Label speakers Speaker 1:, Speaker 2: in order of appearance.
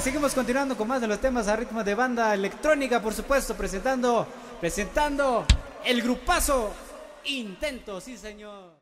Speaker 1: seguimos continuando con más de los temas a ritmo de banda electrónica, por supuesto, presentando, presentando el grupazo Intento, sí señor.